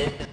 Yeah.